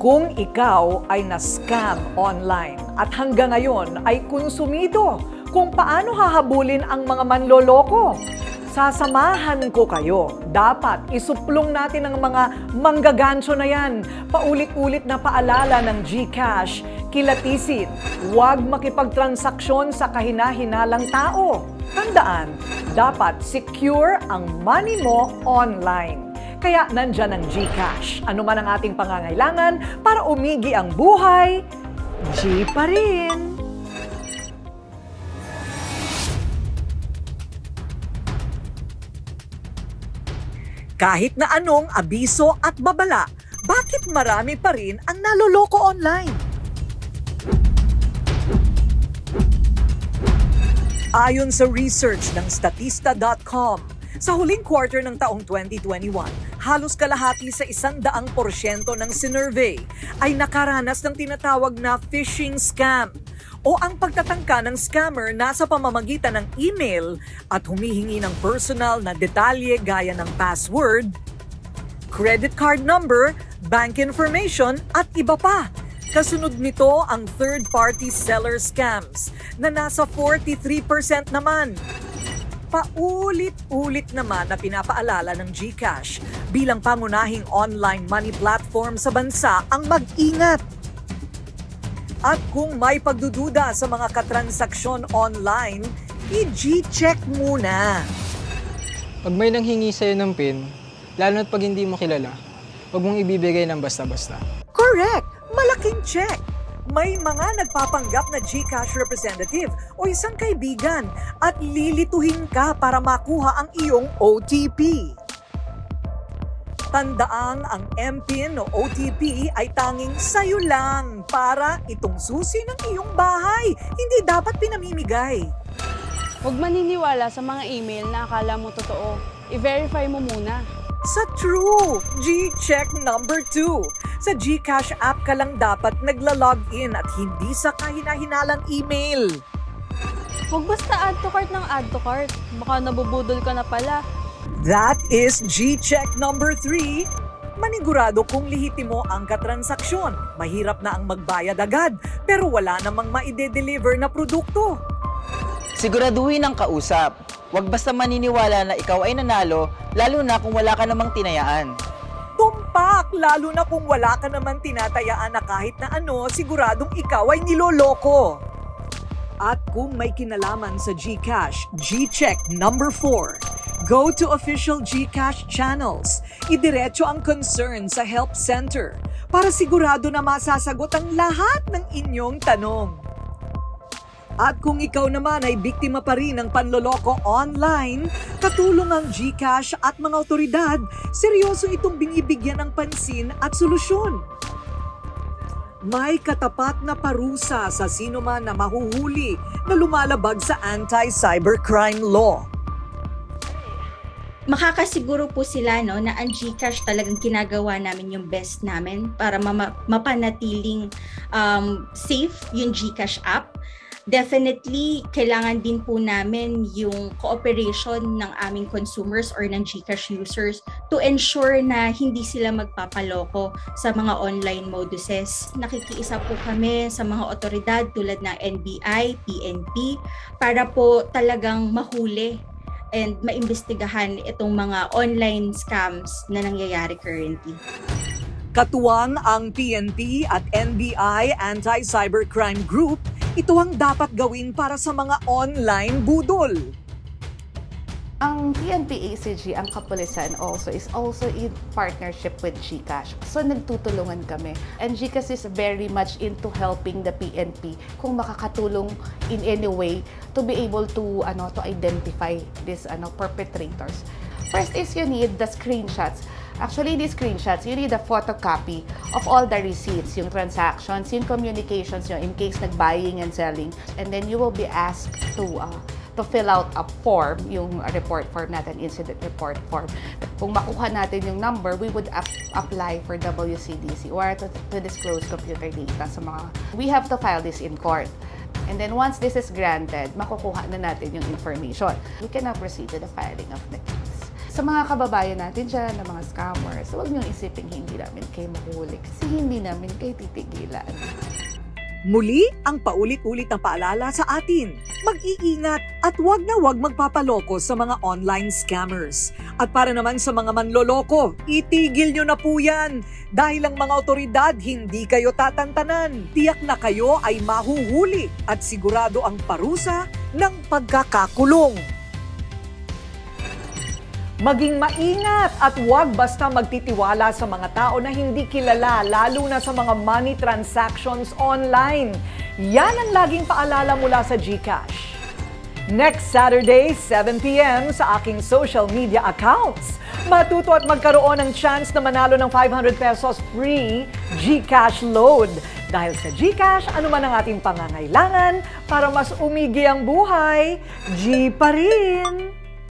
Kung ikaw ay na-scam online at hanggang ngayon ay konsumido kung paano hahabulin ang mga manloloko, sasamahan ko kayo. Dapat isuplong natin ang mga manggagancho na yan. Paulit-ulit na paalala ng GCash, kilatisin, huwag makipagtransaksyon sa kahina-hinalang tao. Tandaan, dapat secure ang money mo online. Kaya nandyan ang GCash. Ano man ang ating pangangailangan para umigi ang buhay, G pa rin. Kahit na anong abiso at babala, bakit marami pa rin ang naloloko online? Ayon sa research ng Statista.com, sa huling quarter ng taong 2021, halos kalahati sa isang daang porsyento ng sinurvey ay nakaranas ng tinatawag na phishing scam o ang pagtatangka ng scammer nasa pamamagitan ng email at humihingi ng personal na detalye gaya ng password, credit card number, bank information at iba pa. Kasunod nito ang third-party seller scams na nasa 43% naman. Paulit-ulit naman na pinapaalala ng GCash bilang pangunahing online money platform sa bansa ang mag-ingat. At kung may pagdududa sa mga katransaksyon online, i-G-check muna. Pag may nanghingi sa'yo ng PIN, lalo na't pag hindi mo kilala, huwag mong ibibigay ng basta-basta. Correct! Malaking check! May mga nagpapanggap na GCash representative o isang kaibigan at lilituhin ka para makuha ang iyong OTP. Tandaan ang MPIN o OTP ay tanging sayo lang para itong susi ng iyong bahay. Hindi dapat pinamimigay. Huwag maniniwala sa mga email na akala mo totoo. I-verify mo muna. Sa True, G-Check number 2. Sa GCash app ka lang dapat nagla-login at hindi sa kahina-hinalang email. Huwag basta add to cart ng add to cart. Baka nabubudol ka na pala. That is G-Check number 3. Manigurado kung lihitimo ang katransaksyon. Mahirap na ang magbayad agad, pero wala namang maide-deliver na produkto. Siguraduhin ang kausap. Huwag basta maniniwala na ikaw ay nanalo, lalo na kung wala ka namang tinayaan. Tumpak, lalo na kung wala ka naman tinatayaan na kahit na ano, siguradong ikaw ay niloloko. At kung may kinalaman sa GCash, G-Check number 4. Go to official GCash channels. Idiretso ang concern sa help center para sigurado na masasagot ang lahat ng inyong tanong. At kung ikaw naman ay biktima pa rin ng panloloko online, katulong ang GCash at mga otoridad, seryoso itong binibigyan ng pansin at solusyon. May katapat na parusa sa sino man na mahuhuli na lumalabag sa anti-cybercrime law makakasiguro po sila no na ang GCash talagang ginagawa namin yung best namin para mama, mapanatiling um, safe yung GCash app. Definitely, kailangan din po namin yung cooperation ng aming consumers or ng GCash users to ensure na hindi sila magpapaloko sa mga online moduses. Nakikiisa po kami sa mga otoridad tulad ng NBI, PNP para po talagang mahuli and maimbestigahan itong mga online scams na nangyayari currently. Katuwang ang PNP at NBI Anti-Cybercrime Group, ito ang dapat gawin para sa mga online budol. Ang PNP ACG, ang kapulisan also is also in partnership with GCash. So nagtutulungan kami. And GCash is very much into helping the PNP kung makakatulong in any way to be able to ano to identify these ano perpetrators. First is you need the screenshots. Actually, these screenshots, you need a photocopy of all the receipts, yung transactions, yung communications nyo in case nag-buying and selling. And then you will be asked to uh, to fill out a form, yung report form natin, incident report form. Kung makuha natin yung number, we would ap- apply for WCDC or to, to disclose computer data sa mga... We have to file this in court. And then once this is granted, makukuha na natin yung information. We can now proceed to the filing of the case. Sa mga kababayan natin dyan, na mga scammers, huwag niyong isipin hindi namin kayo mahuli kasi hindi namin kayo titigilan. Muli ang paulit-ulit na paalala sa atin. Mag-iingat at wag na wag magpapaloko sa mga online scammers. At para naman sa mga manloloko, itigil nyo na po yan. Dahil ang mga otoridad hindi kayo tatantanan. Tiyak na kayo ay mahuhuli at sigurado ang parusa ng pagkakakulong. Maging maingat at huwag basta magtitiwala sa mga tao na hindi kilala, lalo na sa mga money transactions online. Yan ang laging paalala mula sa GCash. Next Saturday, 7pm sa aking social media accounts. Matuto at magkaroon ng chance na manalo ng 500 pesos free GCash load. Dahil sa GCash, ano man ang ating pangangailangan para mas umigi ang buhay, G pa rin!